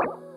you